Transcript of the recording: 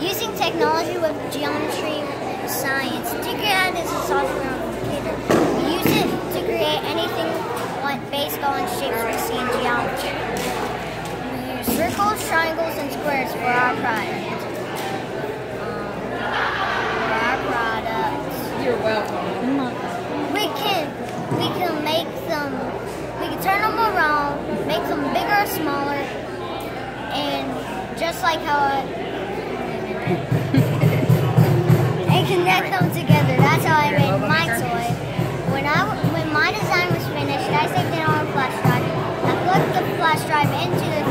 Using technology with geometry science, Tinkercad is a software on computer. We use it to create anything like based on shapes we see in geometry. We use circles, triangles, and squares for our product. Um, for our products. You're welcome. We can we can make them we can turn them around, make them bigger or smaller, and just like how it, and connect them together. That's how I made my toy. When I when my design was finished, I saved it on a flash drive. I plugged the flash drive into the